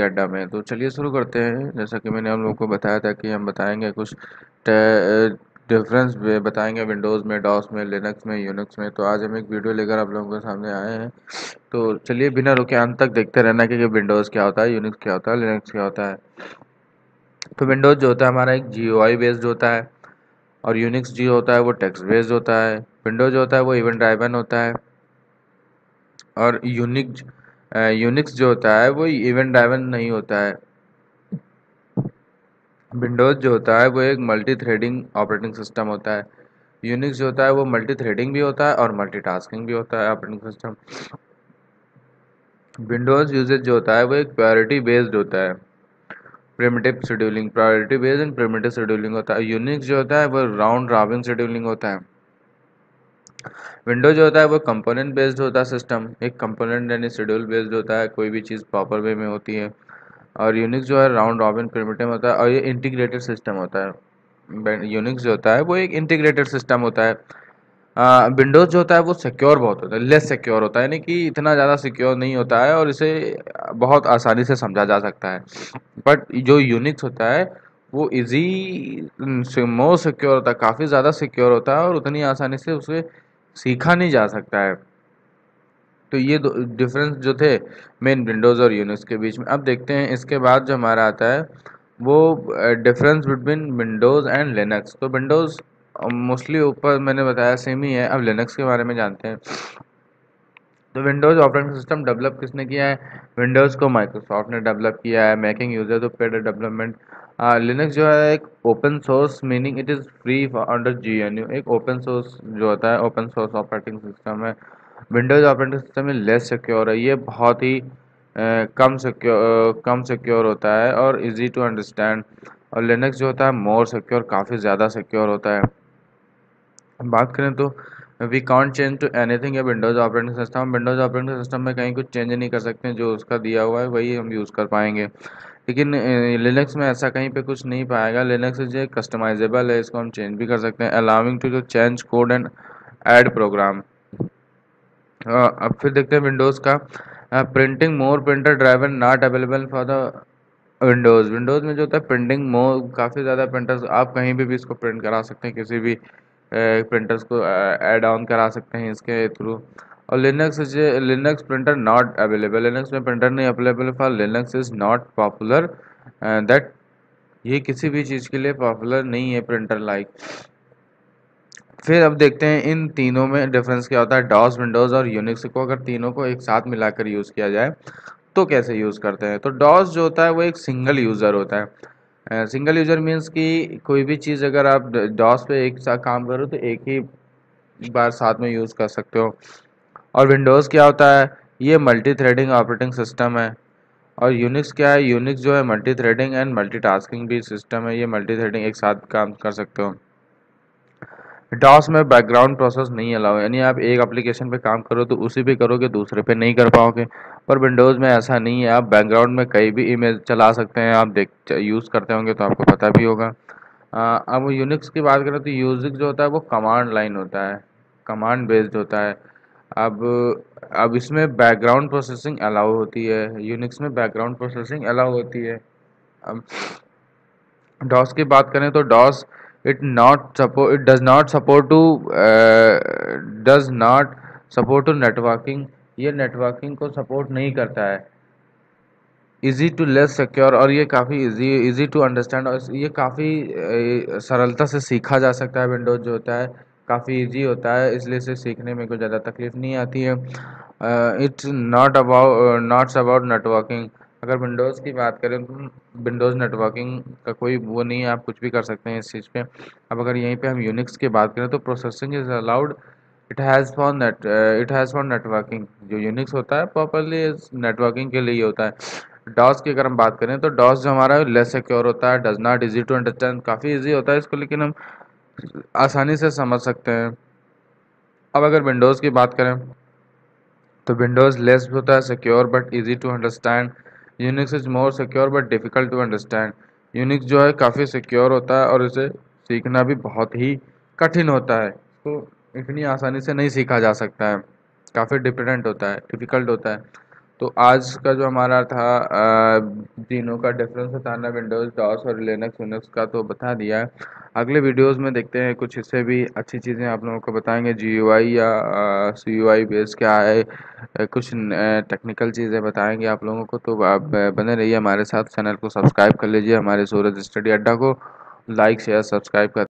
अड्डा में तो चलिए शुरू करते हैं। जैसा कि मैंने आप लोगों को बताया था कि हम बताएँगे कुछ डिफरेंस बताएँगे विंडोज़ में डॉस में लिनक्स में यूनिक्स में। तो आज हम एक वीडियो लेकर आप लोगों के सामने आए हैं। तो चलिए बिना रुके अंत तक देखते रहना कि विंडोज़ क्या होता है यूनिक्स क्या होता है लिनक्स क्या होता है। तो विंडोज़ जो होता है हमारा एक जी बेस्ड होता है और यूनिक्स जी होता है वो टेक्स बेस्ड होता है। विंडोज़ होता है वो इवेंट ड्राइवन होता है और यूनिक यूनिक्स जो होता है, वो इवेंट ड्राइवन नहीं होता है। विंडोज़ जो होता है, वो एक मल्टी थ्रेडिंग ऑपरेटिंग सिस्टम होता है। यूनिक्स जो होता है, वो मल्टी थ्रेडिंग भी होता है और मल्टीटास्किंग भी होता है ऑपरेटिंग सिस्टम विंडोज़ यूजेज जो होता है, वो एक प्रायोरिटी बेस्ड होता है। Primitive scheduling priority based and primitive scheduling होता है। यूनिक्स जो होता है, वो राउंड रॉबिन शेड्यूलिंग होता है। विंडो जो होता है वो कंपोनेंट बेस्ड होता है सिस्टम एक कंपोनेंट यानी शेड्यूल बेस्ड होता है कोई भी चीज़ प्रॉपर वे में होती है और यूनिक्स जो है राउंड रॉबिन प्रिमिटिव होता है और ये इंटीग्रेटेड सिस्टम होता है यूनिक्स जो होता है वो एक इंटीग्रेटेड सिस्टम होता है विंडोज़ जो होता है वो सिक्योर बहुत होता है लेस सिक्योर होता है यानी कि इतना ज़्यादा सिक्योर नहीं होता है और इसे बहुत आसानी से समझा जा सकता है बट जो यूनिक्स होता है वो इजी मोर सिक्योर होता है काफ़ी ज़्यादा सिक्योर होता है और उतनी आसानी से उसे सीखा नहीं जा सकता है। तो ये डिफरेंस जो थे मेन विंडोज़ और यूनिक्स के बीच में। अब देखते हैं, इसके बाद जो हमारा आता है, वो difference between Windows and Linux तो विंडोज़ मोस्टली ऊपर मैंने बताया सेम ही है, अब लिनक्स के बारे में जानते हैं। तो विंडोज़ ऑपरेटिंग सिस्टम डेवलप किसने किया है? विंडोज़ को माइक्रोसॉफ्ट ने डेवलप किया है। Making user to paid development Linux जो है एक open source meaning it is free under G N U एक ओपन सोर्स जो होता है ओपन सोर्स ऑपरेटिंग सिस्टम है। विंडोज़ ऑपरेटिंग सिस्टम में लेस सिक्योर है। ये बहुत ही कम सिक्योर कम सिक्योर होता है और इजी टू अंडरस्टैंड और लिनक्स जो होता है मोर सिक्योर काफ़ी ज़्यादा सिक्योर होता है। बात करें तो we can't change to anything या Windows operating system Windows operating system में कहीं कुछ चेंज नहीं कर सकते जो उसका दिया हुआ है, वही हम यूज़ कर पाएँगे। लेकिन लिनक्स में ऐसा कहीं पे कुछ नहीं पाएगा। लिनक्स जो कस्टमाइजेबल है, इसको हम चेंज भी कर सकते हैं अलाउिंग टू जो change code and add program अब फिर देखते हैं विंडोज़ का। Printing more printer driver not available for the Windows Windows में जो होता है प्रिंटिंग मोर काफ़ी ज़्यादा प्रिंटर्स आप कहीं भी भी इसको प्रिंट करा सकते हैं, किसी भी प्रिंटर्स को ऐड ऑन करा सकते हैं इसके थ्रू और Linux Linux printer not available Linux में प्रिंटर नहीं available for Linux is not popular that ये किसी भी चीज़ के लिए पॉपुलर नहीं है प्रिंटर लाइक फिर अब देखते हैं इन तीनों में डिफरेंस क्या होता है. डॉस विंडोज़ और यूनिक्स को अगर तीनों को एक साथ मिलाकर यूज़ किया जाए तो कैसे यूज़ करते हैं? तो डॉस जो होता है वो एक सिंगल यूज़र होता है. सिंगल यूज़र मीन्स कि कोई भी चीज़ अगर आप डॉस पे एक साथ काम करो तो एक ही बार साथ में यूज़ कर सकते हो. और विंडोज़ क्या होता है? ये मल्टी थ्रेडिंग ऑपरेटिंग सिस्टम है। और यूनिक्स क्या है? यूनिक्स जो है multi threading and multi tasking भी सिस्टम है। ये मल्टी थ्रेडिंग एक साथ काम कर सकते हो। डॉस में बैकग्राउंड प्रोसेस नहीं अलाउ यानी आप एक एप्लीकेशन पे काम करो तो उसी पे करोगे, दूसरे पे नहीं कर पाओगे। पर विंडोज़ में ऐसा नहीं है। आप बैकग्राउंड में कहीं भी इमेज चला सकते हैं। आप देख यूज़ करते होंगे तो आपको पता भी होगा। अब यूनिक्स की बात करें तो यूजिक जो होता है वो कमांड लाइन होता है। कमांड बेस्ड होता है। अब अब इसमें बैकग्राउंड प्रोसेसिंग अलाउ होती है यूनिक्स में बैकग्राउंड प्रोसेसिंग अलाउ होती है। अब डॉस की बात करें तो DOS it not support it does not support to does does support to networking ये नेटवर्किंग को सपोर्ट नहीं करता है। इजी टू लेस सिक्योर और ये काफ़ी इजी इजी टू अंडरस्टैंड और ये काफ़ी सरलता से सीखा जा सकता है विंडोज़ जो होता है। काफ़ी इजी होता है, इसलिए इसे सीखने में कोई ज़्यादा तकलीफ़ नहीं आती है। It's not about nots about networking अगर विंडोज़ की बात करें तो विंडोज़ नेटवर्किंग का कोई वो नहीं है, आप कुछ भी कर सकते हैं इस चीज़ पे। अब अगर यहीं पे हम यूनिक्स की बात करें तो processing is allowed it has for net it has for networking जो यूनिक्स होता है प्रॉपरली नेटवर्किंग के लिए होता है। डॉस की अगर हम बात करें तो डॉस जो हमारा लेस सिक्योर होता है does not easy to understand काफ़ी ईजी होता है इसको, लेकिन हम आसानी से समझ सकते हैं। अब अगर विंडोज़ की बात करें तो विंडोज़ लेस होता है, secure but easy to understand. Unix is more secure but difficult to understand Unix जो है, काफ़ी सिक्योर होता है और इसे सीखना भी बहुत ही कठिन होता है। तो इतनी आसानी से नहीं सीखा जा सकता है। काफ़ी डिफरेंट होता है डिफ़िकल्ट होता है। तो आज का जो हमारा था तीनों का डिफरेंस बताना विंडोज़ डॉस और लिनक्स विनक्स का तो बता दिया है। अगले वीडियोस में देखते हैं, कुछ इससे भी अच्छी चीज़ें आप लोगों को बताएँगे। जीयूआई या सी यू बेस क्या है कुछ टेक्निकल चीज़ें बताएँगे आप लोगों को। तो आप बने रहिए हमारे साथ। चैनल को सब्सक्राइब कर लीजिए हमारे सूरज स्टडी अड्डा को। लाइक शेयर सब्सक्राइब कर